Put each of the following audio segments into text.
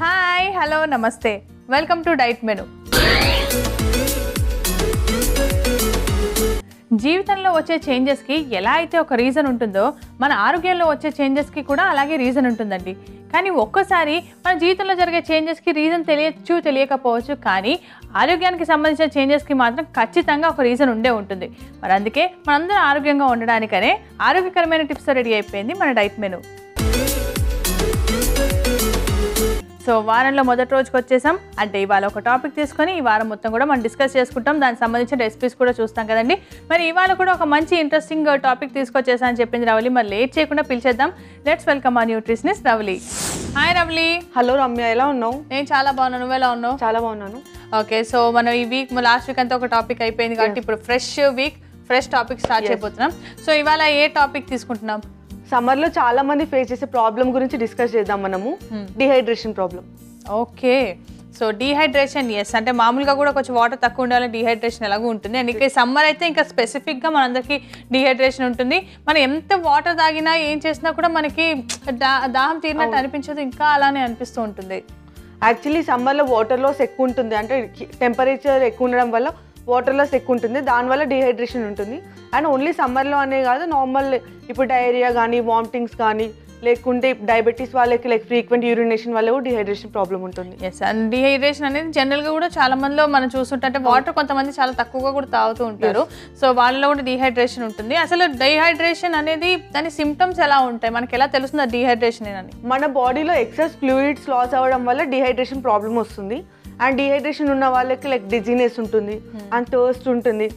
Hi hello నమస్తే. Welcome to diet menu జీవితంలో వచ్చే చేంజెస్కి ఎలా అయితే ఒక రీజన్ ఉంటుందో మన ఆరోగ్యంలో వచ్చే చేంజెస్కి కూడా అలాగే రీజన్ ఉంటుందండి. కానీ ఒక్కసారి మన జీవితంలో జరిగే చేంజెస్కి రీజన్ తెలియచ్చు తెలియకపోవచ్చు కానీ ఆరోగ్యానికి సంబంధించిన చేంజెస్కి మాత్రం ఖచ్చితంగా ఒక రీజన్ ఉండే ఉంటుంది. మరి అందుకే మనందరం ఆరోగ్యంగా ఉండడానికనే ఆరోగ్యకరమైన టిప్స్ రెడీ అయిపోయింది మన డైట్ మెను. సో వారంలో మొదటి రోజుకి వచ్చేసాం. అంటే ఇవాళ ఒక టాపిక్ తీసుకొని ఈ వారం మొత్తం కూడా మనం డిస్కస్ చేసుకుంటాం. దానికి సంబంధించిన రెసిపీస్ కూడా చూస్తాం కదండి. మరి ఇవాళ కూడా ఒక మంచి ఇంట్రెస్టింగ్ టాపిక్ తీసుకొచ్చేసా అని చెప్పింది రవలి. మరి లేట్ చేయకుండా పిలిచేద్దాం. లెట్స్ వెల్కమ్ ఆ nutritionist Ravali. Hi Ravali. Hello Ramya ఎలా ఉన్నావు? నేను చాలా బాగున్నాను. నువ్వు ఎలా ఉన్నావు? చాలా బాగున్నాను. ఓకే సో మనం ఈ వీక్ లాస్ట్ వీక్ అంతా ఒక టాపిక్ అయిపోయింది కాబట్టి ఇప్పుడు fresh week fresh topic start చేయబోతున్నాం. సో ఇవాళ ఏ టాపిక్ తీసుకుంటున్నాం? సమ్మర్లో చాలా మంది ఫేస్ చేసే ప్రాబ్లం గురించి డిస్కస్ చేద్దాం మనము. Dehydration problem okay. So dehydration yes అంటే మామూలుగా కూడా కొంచెం వాటర్ తక్కువ ఉండాలి డీహైడ్రేషన్ ఎలాగో ఉంటుంది. అండ్ ఇంకా సమ్మర్ అయితే ఇంకా స్పెసిఫిక్గా మనందరికీ డీహైడ్రేషన్ ఉంటుంది. మనం ఎంత వాటర్ తాగినా ఏం చేసినా కూడా మనకి దా దాహం తీరినట్టు అనిపించదు. ఇంకా అలానే అనిపిస్తూ ఉంటుంది. యాక్చువల్లీ సమ్మర్లో వాటర్ లాస్ ఎక్కువ ఉంటుంది. అంటే టెంపరేచర్ ఎక్కువ ఉండడం వల్ల వాటర్ లాస్ ఎక్కువ ఉంటుంది దానివల్ల డిహైడ్రేషన్ ఉంటుంది. అండ్ ఓన్లీ సమ్మర్లో అనే కాదు నార్మల్ ఇప్పుడు డైరియా కానీ వామిటింగ్స్ కానీ లేకుంటే డయాబెటీస్ వాళ్ళకి లైక్ ఫ్రీక్వెంట్ యూరినేషన్ వల్ల కూడా డిహైడ్రేషన్ ప్రాబ్లం ఉంటుంది. ఎస్ అండ్ డిహైడ్రేషన్ అనేది జనరల్గా కూడా చాలా మందిలో మనం చూస్తుంటే వాటర్ కొంతమంది చాలా తక్కువగా కూడా తాగుతూ ఉంటారు. సో వాళ్ళలో కూడా డిహైడ్రేషన్ ఉంటుంది. అసలు డిహైడ్రేషన్ అనేది దాని సిమ్టమ్స్ ఎలా ఉంటాయి? మనకి ఎలా తెలుస్తుంది డిహైడ్రేషన్ అని? మన బాడీలో ఎక్సెస్ ఫ్లూయిడ్స్ లాస్ అవ్వడం వల్ల డిహైడ్రేషన్ ప్రాబ్లం వస్తుంది. అండ్ డిహైడ్రేషన్ ఉన్న వాళ్ళకి లైక్ డిజీనెస్ ఉంటుంది అండ్ థర్స్ట్ ఉంటుంది.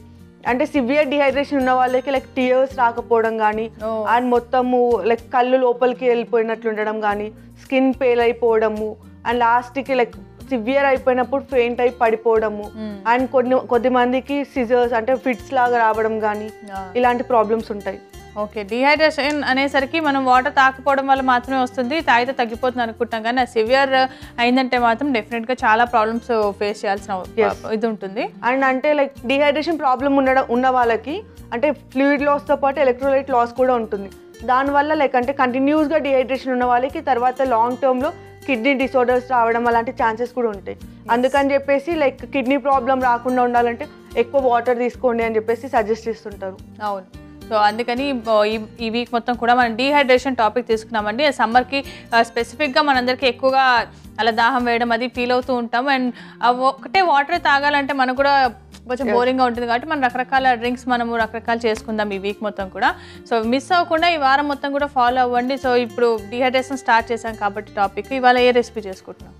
అంటే సివియర్ డిహైడ్రేషన్ ఉన్న వాళ్ళకి లైక్ టీయర్స్ రాకపోవడం కానీ Oh. అండ్ మొత్తము లైక్ కళ్ళు లోపలికి వెళ్ళిపోయినట్లు ఉండడం కానీ స్కిన్ పేల్ అయిపోవడము అండ్ లాస్ట్కి లైక్ సివియర్ అయిపోయినప్పుడు ఫెయింట్ అయి పడిపోవడము అండ్ కొన్ని కొద్ది మందికి సిజర్స్ అంటే ఫిట్స్ లాగా రావడం కానీ ఇలాంటి ప్రాబ్లమ్స్ ఉంటాయి. ఓకే డిహైడ్రేషన్ అనేసరికి మనం వాటర్ తాకపోవడం వల్ల మాత్రమే వస్తుంది. తాగితే తగ్గిపోతుంది అనుకుంటాం కానీ సివియర్ అయిందంటే మాత్రం డెఫినెట్గా చాలా ప్రాబ్లమ్స్ ఫేస్ చేయాల్సిన ఇది ఉంటుంది. అండ్ అంటే లైక్ డిహైడ్రేషన్ ప్రాబ్లం ఉండడం ఉన్న వాళ్ళకి అంటే ఫ్లూయిడ్ లాస్తో పాటు ఎలక్ట్రోలైట్ లాస్ కూడా ఉంటుంది. దానివల్ల లైక్ అంటే కంటిన్యూస్గా డిహైడ్రేషన్ ఉన్న వాళ్ళకి తర్వాత లాంగ్ టర్మ్లో కిడ్నీ డిసార్డర్స్ రావడం అలాంటి ఛాన్సెస్ కూడా ఉంటాయి. అందుకని చెప్పేసి లైక్ కిడ్నీ ప్రాబ్లం రాకుండా ఉండాలంటే ఎక్కువ వాటర్ తీసుకోండి అని చెప్పేసి సజెస్ట్ చేస్తుంటారు. అవును. సో అందుకని ఈ- వీక్ మొత్తం కూడా మనం డీహైడ్రేషన్ టాపిక్ తీసుకున్నామండి. సమ్మర్కి స్పెసిఫిక్గా మనందరికీ ఎక్కువగా అలా దాహం వేయడం అది ఫీల్ అవుతూ ఉంటాం. అండ్ ఒకటే వాటర్ తాగాలంటే మనకు కూడా కొంచెం బోరింగ్గా ఉంటుంది కాబట్టి మనం రకరకాల డ్రింక్స్ మనము రకరకాలు చేసుకుందాం ఈ వీక్ మొత్తం కూడా. సో మిస్ అవ్వకుండా ఈ వారం మొత్తం కూడా ఫాలో అవ్వండి. సో ఇప్పుడు డీహైడ్రేషన్ స్టార్ట్ చేశాం కాబట్టి టాపిక్ ఇవాళ ఏ రెసిపీ చేసుకుంటున్నాం?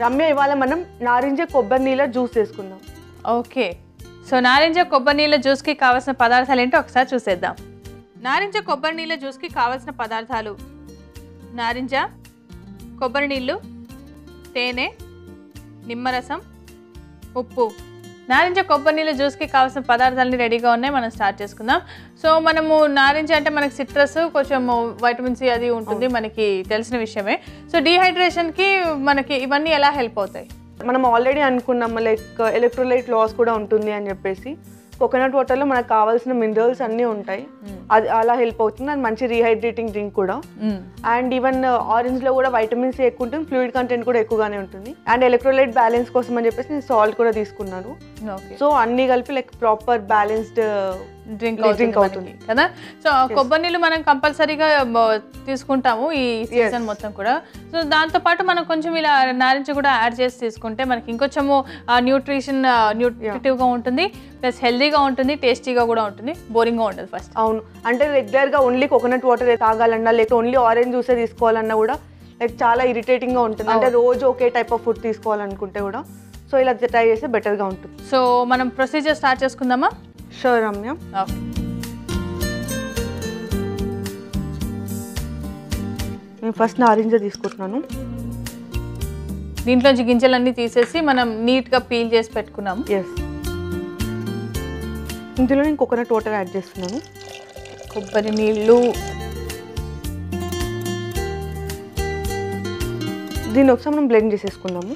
రమ్య ఇవాళ మనం నారింజ కొబ్బరి నీళ్ళ జ్యూస్ చేసుకుందాం. ఓకే సో నారింజ కొబ్బరి నీళ్ళ జ్యూస్కి కావాల్సిన పదార్థాలు ఏంటో ఒకసారి చూసేద్దాం. నారింజ కొబ్బరి నీళ్ళ జ్యూస్కి కావాల్సిన పదార్థాలు నారింజ కొబ్బరి నీళ్ళు తేనె నిమ్మరసం ఉప్పు. నారింజ కొబ్బరి నీళ్ళ జ్యూస్కి కావాల్సిన పదార్థాలన్నీ రెడీగా ఉన్నాయి. మనం స్టార్ట్ చేసుకుందాం. సో మనము నారింజ అంటే మనకి సిట్రస్ కొంచెం వైటమిన్ సి అది ఉంటుంది మనకి తెలిసిన విషయమే. సో డీహైడ్రేషన్కి మనకి ఇవన్నీ ఎలా హెల్ప్ అవుతాయి? మనం ఆల్రెడీ అనుకున్నాం లైక్ ఎలక్ట్రోలైట్ లాస్ కూడా ఉంటుంది అని చెప్పేసి. కోకోనట్ వాటర్లో మనకు కావాల్సిన మినరల్స్ అన్నీ ఉంటాయి. అది అలా హెల్ప్ అవుతుంది. అండ్ మంచి రీహైడ్రేటింగ్ డ్రింక్ కూడా. అండ్ ఈవెన్ ఆరెంజ్లో కూడా వైటమిన్ సి ఎక్కువ ఉంటుంది. ఫ్లూయిడ్ కంటెంట్ కూడా ఎక్కువగానే ఉంటుంది. అండ్ ఎలక్ట్రోలైట్ బ్యాలెన్స్ కోసం అని చెప్పేసి నేను సాల్ట్ కూడా తీసుకున్నాను. సో అన్ని కలిపి like proper balanced drink drink అవుతుంది. కదా? సో కొబ్బరి నీళ్ళు మనం కంపల్సరీగా తీసుకుంటాము ఈ సీజన్ మొత్తం కూడా. సో దాంతో పాటు మనం కొంచెం ఇలా నారింజ కూడా యాడ్ చేసి తీసుకుంటే మనకి ఇంకొంచెము న్యూట్రిషన్ న్యూట్రిటివ్గా ఉంటుంది ప్లస్ హెల్దీగా ఉంటుంది టేస్టీగా కూడా ఉంటుంది బోరింగ్గా ఉండదు ఫస్ట్. అవును. అంటే రెగ్యులర్గా ఓన్లీ కోకోనట్ వాటర్ తాగాలన్నా లేక ఓన్లీ ఆరెంజ్ జ్యూసే తీసుకోవాలన్నా కూడా లైక్ చాలా ఇరిటేటింగ్గా ఉంటుంది. అంటే రోజు ఒకే టైప్ ఆఫ్ ఫుడ్ తీసుకోవాలనుకుంటే కూడా సో ఇలా ట్రై చేస్తే బెటర్గా ఉంటుంది. సో మనం ప్రొసీజర్ స్టార్ట్ చేసుకుందామా? షూర్ రమ్య నేను ఫస్ట్ నారింజ తీసుకుంటున్నాను. దీంట్లోంచి గింజలన్నీ తీసేసి మనం నీట్గా పీల్ చేసి పెట్టుకున్నాము. ఎస్ ఇందులో నేను కోకోనట్ వాటర్ యాడ్ చేస్తున్నాను. కొబ్బరి నీళ్ళు. దీన్ని ఒకసారి మనం బ్లెండ్ చేసేసుకుందాము.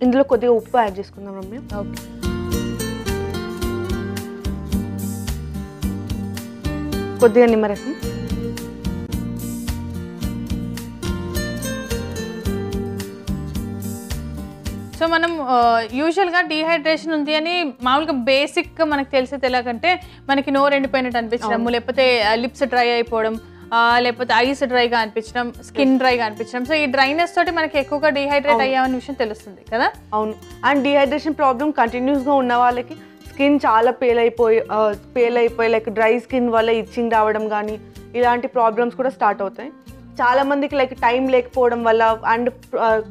ఇందులో కొద్దిగా ఉప్పు యాడ్ చేసుకుందాం రమ్య. ఓకే. కొద్దిగా నిమ్మరసం. సో మనం యూజువల్గా డీహైడ్రేషన్ ఉంది అని మామూలుగా బేసిక్గా మనకు తెలిసేది ఎలాగంటే మనకి నోరు ఎండిపోయినట్టు అనిపించడం లేకపోతే లిప్స్ డ్రై అయిపోవడం లేకపోతే ఐస్ డ్రైగా అనిపించడం స్కిన్ డ్రైగా అనిపించడం. సో ఈ డ్రైనెస్ తోటి మనకి ఎక్కువగా డీహైడ్రేట్ అయ్యామనే విషయం తెలుస్తుంది కదా? అవును. అండ్ డిహైడ్రేషన్ ప్రాబ్లం కంటిన్యూస్గా ఉన్న వాళ్ళకి స్కిన్ చాలా పేల్ అయిపోయి పేల్ అయిపోయి లైక్ డ్రై స్కిన్ వల్ల ఇచ్చింగ్ రావడం కానీ ఇలాంటి ప్రాబ్లమ్స్ కూడా స్టార్ట్ అవుతాయి. చాలా మందికి లైక్ టైం లేకపోవడం వల్ల అండ్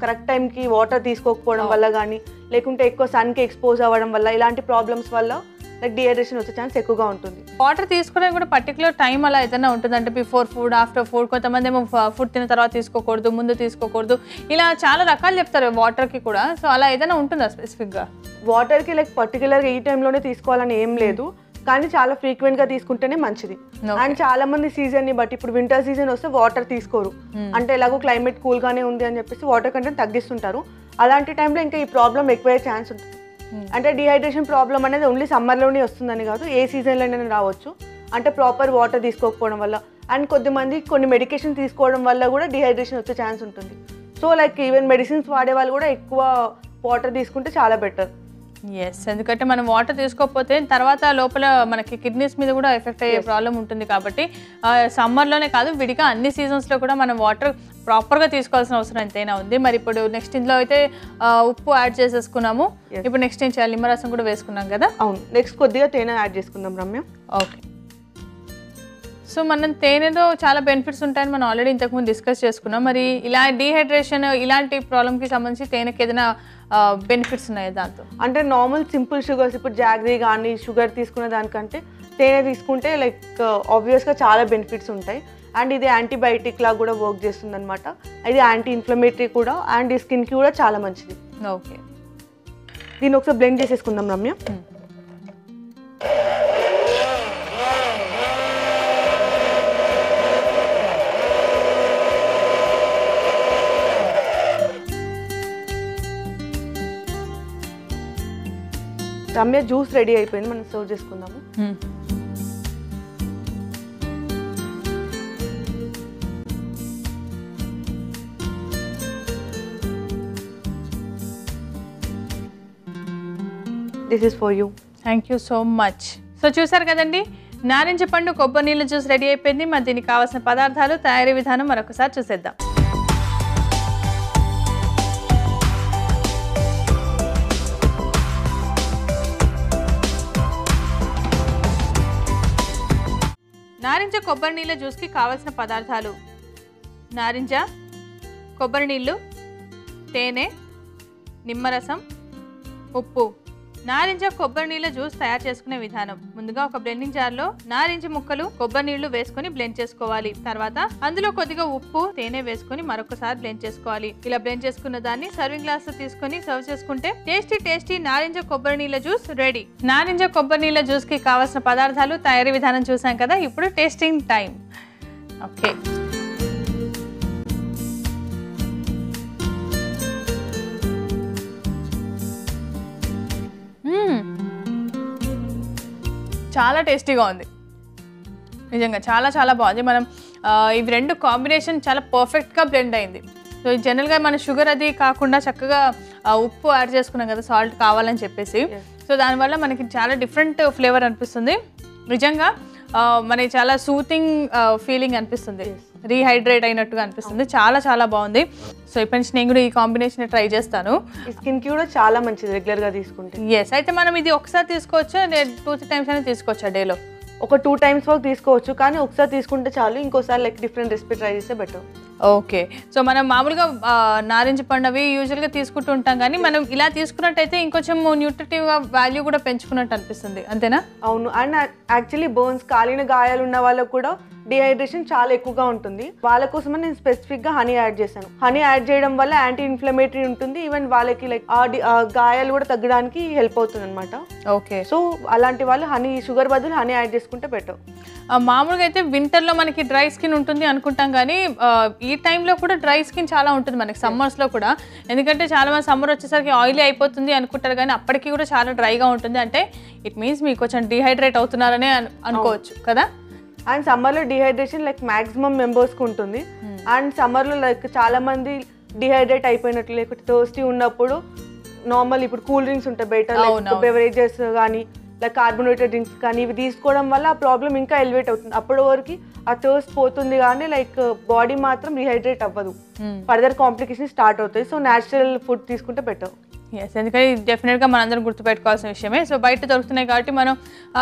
కరెక్ట్ టైంకి వాటర్ తీసుకోకపోవడం వల్ల కానీ లేకుంటే ఎక్కువ సన్కి ఎక్స్పోజ్ అవ్వడం వల్ల ఇలాంటి ప్రాబ్లమ్స్ వల్ల లైక్ డిహైడ్రేషన్ వచ్చే ఛాన్స్ ఎక్కువగా ఉంటుంది. వాటర్ తీసుకోవడానికి కూడా పర్టికులర్ టైం అలా ఏదైనా ఉంటుంది అంటే బిఫోర్ ఫుడ్ ఆఫ్టర్ ఫుడ్ కొంతమంది ఏమో ఫుడ్ తిన్న తర్వాత తీసుకోకూడదు ముందు తీసుకోకూడదు. ఇలా చాలా రకాలు చెప్తారు వాటర్కి కూడా. సో అలా ఏదైనా ఉంటుందా స్పెసిఫిక్గా వాటర్కి లైక్ పర్టికులర్గా ఈ టైంలోనే తీసుకోవాలని ఏం లేదు. కానీ చాలా ఫ్రీక్వెంట్గా తీసుకుంటేనే మంచిది. అండ్ చాలా మంది సీజన్ని బట్టి ఇప్పుడు వింటర్ సీజన్ వస్తే వాటర్ తీసుకోరు. అంటే ఎలాగో క్లైమేట్ కూల్గానే ఉంది అని చెప్పేసి వాటర్ కంటెంట్ తగ్గిస్తుంటారు. అలాంటి టైంలో ఇంకా ఈ ప్రాబ్లం ఎక్కువయ్యే ఛాన్స్ ఉంటుంది. Hmm. అంటే డిహైడ్రేషన్ ప్రాబ్లం అనేది ఓన్లీ సమ్మర్లోనే వస్తుందని కాదు ఏ సీజన్లోనే రావచ్చు. అంటే ప్రాపర్ వాటర్ తీసుకోకపోవడం వల్ల. అండ్ కొద్దిమంది కొన్ని మెడికేషన్ తీసుకోవడం వల్ల కూడా డిహైడ్రేషన్ వచ్చే ఛాన్స్ ఉంటుంది. సో లైక్ ఈవెన్ మెడిసిన్స్ వాడే వాళ్ళు కూడా ఎక్కువ వాటర్ తీసుకుంటే చాలా బెటర్ ఎస్ ఎందుకంటే మనం వాటర్ తీసుకోకపోతే తర్వాత లోపల మనకి కిడ్నీస్ మీద కూడా ఎఫెక్ట్ అయ్యే ప్రాబ్లం ఉంటుంది కాబట్టి సమ్మర్లోనే కాదు విడిగా అన్ని సీజన్స్లో కూడా మనం వాటర్ ప్రాపర్గా తీసుకోవాల్సిన అవసరం ఎంతైనా ఉంది. మరి ఇప్పుడు నెక్స్ట్ ఇందులో అయితే ఉప్పు యాడ్ చేసేసుకున్నాము. ఇప్పుడు నెక్స్ట్ ఏం చేయాలి? నిమ్మరసం కూడా వేసుకున్నాం కదా? అవును. నెక్స్ట్ కొద్దిగా తేనె యాడ్ చేసుకుందాం రమ్య. ఓకే సో మనం తేనెలో చాలా బెనిఫిట్స్ ఉంటాయని మనం ఆల్రెడీ ఇంతకుముందు డిస్కస్ చేసుకున్నాం. మరి ఇలా డీహైడ్రేషన్ ఇలాంటి ప్రాబ్లమ్కి సంబంధించి తేనెకి ఏదైనా బెనిఫిట్స్ ఉన్నాయా దాంతో. అంటే నార్మల్ సింపుల్ షుగర్స్ ఇప్పుడు జాగ్రీ కానీ షుగర్ తీసుకునే దానికంటే తేనె తీసుకుంటే లైక్ ఆబ్వియస్గా చాలా బెనిఫిట్స్ ఉంటాయి. అండ్ ఇది యాంటీబయాటిక్ లా కూడా వర్క్ చేస్తుంది అనమాట ఇది యాంటీ ఇన్ఫ్లమేటరీ కూడా అండ్ ఈ స్కిన్కి కూడా చాలా మంచిది. ఓకే దీన్ని ఒకసారి బ్లెండ్ చేసేసుకుందాం రమ్య. రమ్య జ్యూస్ రెడీ అయిపోయింది మనం సర్వ్ చేసుకుందాము. This is for you thank you so much so చూసారు కదండి? నారింజ పండు కొబ్బరి నీళ్ళ జ్యూస్ రెడీ అయిపోయింది. మరి దీనికి కావాల్సిన పదార్థాలు తయారీ విధానం మరొకసారి చూసేద్దాం. నారింజ కొబ్బరి నీళ్ళ జ్యూస్కి కావలసిన పదార్థాలు. నారింజ కొబ్బరి నీళ్ళు తేనె నిమ్మరసం ఉప్పు. నారింజ కొబ్బరి నీళ్ళ జ్యూస్ తయారు చేసుకునే విధానం. ముందుగా ఒక బ్లెండింగ్ జార్లో నారింజ ముక్కలు కొబ్బరి నీళ్ళు వేసుకొని బ్లెండ్ చేసుకోవాలి. తర్వాత అందులో కొద్దిగా ఉప్పు తేనె వేసుకొని మరొకసారి బ్లెండ్ చేసుకోవాలి. ఇలా బ్లెండ్ చేసుకున్న దాన్ని సర్వింగ్ గ్లాస్లో తీసుకొని సర్వ్ చేసుకుంటే టేస్టీ టేస్టీ నారింజ కొబ్బరి నీళ్ళ జ్యూస్ రెడీ నారింజ కొబ్బరి నీళ్ళ జ్యూస్కి కావాల్సిన పదార్థాలు తయారీ విధానం చూసాం కదా? ఇప్పుడు టేస్టింగ్ టైం ఓకే చాలా టేస్టీగా ఉంది. నిజంగా చాలా చాలా బాగుంది. మనం ఇవి రెండు కాంబినేషన్ చాలా పర్ఫెక్ట్గా బ్లెండ్ అయింది. సో జనరల్గా మన షుగర్ అది కాకుండా చక్కగా ఉప్పు యాడ్ చేసుకున్నాం కదా సాల్ట్ కావాలని చెప్పేసి. సో దానివల్ల మనకి చాలా డిఫరెంట్ ఫ్లేవర్ అనిపిస్తుంది. నిజంగా మనకి చాలా సూతింగ్ ఫీలింగ్ అనిపిస్తుంది. రీహైడ్రేట్ అయినట్టుగా అనిపిస్తుంది. చాలా చాలా బాగుంది. సో ఇప్పటి నుంచి నేను కూడా ఈ కాంబినేషన్ ట్రై చేస్తాను. ఈ స్కిన్కి కూడా చాలా మంచిది రెగ్యులర్గా తీసుకుంటే. ఎస్ అయితే మనం ఇది ఒకసారి తీసుకోవచ్చా? టూ త్రీ టైమ్స్ అయినా తీసుకోవచ్చా డేలో ఒక టూ టైమ్స్ వరకు తీసుకోవచ్చు కానీ ఒకసారి తీసుకుంటే చాలు. ఇంకోసారి లైక్ డిఫరెంట్ రెసిపీ ట్రై చేస్తే బెటర్ ఓకే. సో మనం మామూలుగా నారింజ పండు అవి యూజువల్గా తీసుకుంటూ ఉంటాం కానీ మనం ఇలా తీసుకున్నట్టయితే ఇంకొంచెం న్యూట్రిటివ్ వాల్యూ కూడా పెంచుకున్నట్టు అనిపిస్తుంది. అంతేనా? అవును. అండ్ యాక్చువల్లీ బర్న్స్ కాలిన గాయాలు ఉన్న వాళ్ళకు కూడా డిహైడ్రేషన్ చాలా ఎక్కువగా ఉంటుంది. వాళ్ళ కోసమే నేను స్పెసిఫిక్గా హనీ యాడ్ చేశాను. హనీ యాడ్ చేయడం వల్ల యాంటీ ఇన్ఫ్లమేటరీ ఉంటుంది. ఈవెన్ వాళ్ళకి లైక్ ఆ గాయాలు కూడా తగ్గడానికి హెల్ప్ అవుతుంది అనమాట ఓకే సో అలాంటి వాళ్ళు హనీ షుగర్ బదులు హనీ యాడ్ చేసుకుంటే బెటర్ మామూలుగా అయితే వింటర్లో మనకి డ్రై స్కిన్ ఉంటుంది అనుకుంటాం కానీ ఈ టైంలో కూడా డ్రై స్కిన్ చాలా ఉంటుంది మనకి సమ్మర్స్లో కూడా. ఎందుకంటే చాలా మంది సమ్మర్ వచ్చేసరికి ఆయిలీ అయిపోతుంది అనుకుంటారు కానీ అప్పటికి కూడా చాలా డ్రైగా ఉంటుంది. అంటే ఇట్ మీన్స్ మీకు కొంచెం డిహైడ్రేట్ అవుతున్నారనే అను- అనుకోవచ్చు కదా? అండ్ సమ్మర్లో డిహైడ్రేషన్ లైక్ మాక్సిమం మెంబర్స్కి ఉంటుంది. అండ్ సమ్మర్లో లైక్ చాలా మంది డిహైడ్రేట్ అయిపోయినట్లు లేకపోతే థర్స్టీ ఉన్నప్పుడు నార్మల్ ఇప్పుడు కూల్ డ్రింక్స్ ఉంటాయి బయట. బెవరేజెస్ కానీ లైక్ కార్బోనేటెడ్ డ్రింక్స్ కానీ ఇవి తీసుకోవడం వల్ల ఆ ప్రాబ్లం ఇంకా ఎలివేట్ అవుతుంది. అప్పటి వరకు ఆ థర్స్ట్ పోతుంది కానీ లైక్ బాడీ మాత్రం డిహైడ్రేట్ అవ్వదు. ఫర్దర్ కాంప్లికేషన్ స్టార్ట్ అవుతాయి. సో న్యాచురల్ ఫుడ్ తీసుకుంటే బెటర్ ఎస్ ఎందుకంటే డెఫినెట్గా మనందరం గుర్తుపెట్టుకోవాల్సిన విషయమే. సో బయట దొరుకుతున్నాయి కాబట్టి మనం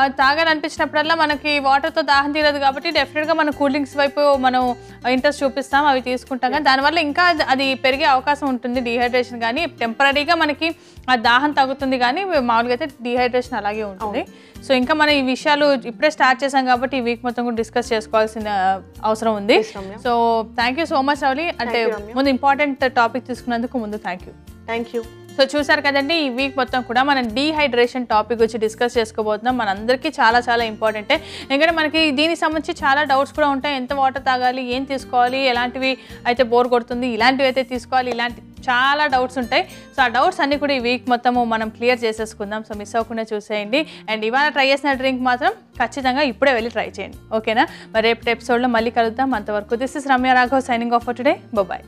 తాగాలనిపించినప్పుడల్లా మనకి వాటర్తో దాహం తీరదు కాబట్టి డెఫినెట్గా మనం కూల్ డ్రింక్స్ వైపు మనం ఇంట్రెస్ట్ చూపిస్తాం అవి తీసుకుంటాం. కానీ దానివల్ల ఇంకా అది- పెరిగే అవకాశం ఉంటుంది. డిహైడ్రేషన్ కానీ టెంపరీగా మనకి ఆ దాహం తగ్గుతుంది కానీ మామూలుగా అయితే డిహైడ్రేషన్ అలాగే ఉంటుంది. సో ఇంకా మనం ఈ విషయాలు ఇప్పుడే స్టార్ట్ చేసాం కాబట్టి ఈ వీక్ మొత్తం కూడా డిస్కస్ చేసుకోవాల్సిన అవసరం ఉంది. So thank you so much Ravali అంటే. ముందు ఇంపార్టెంట్ టాపిక్ తీసుకున్నందుకు ముందు thank you thank you so చూసారు కదండి ఈ వీక్ మొత్తం కూడా మనం డీహైడ్రేషన్ టాపిక్ గురించి డిస్కస్ చేసుకోబోతున్నాం. మనందరికీ చాలా చాలా ఇంపార్టెంటే ఎందుకంటే మనకి దీనికి సంబంధించి చాలా డౌట్స్ కూడా ఉంటాయి. ఎంత వాటర్ తాగాలి ఏం తీసుకోవాలి ఎలాంటివి అయితే బోర్ కొడుతుంది ఇలాంటివి అయితే తీసుకోవాలి ఇలాంటి చాలా డౌట్స్ ఉంటాయి. సో ఆ డౌట్స్ అన్ని కూడా ఈ వీక్ మొత్తము మనం క్లియర్ చేసేసుకుందాం. సో మిస్ అవ్వకుండా చూసేయండి. అండ్ ఇవాళ ట్రై చేసిన డ్రింక్ మాత్రం ఖచ్చితంగా ఇప్పుడే వెళ్ళి ట్రై చేయండి. ఓకేనా మరి రేపటి ఎపిసోడ్లో మళ్ళీ కలుద్దాం. అంతవరకు this is Ramya Raghav signing off for today bye